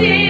ready.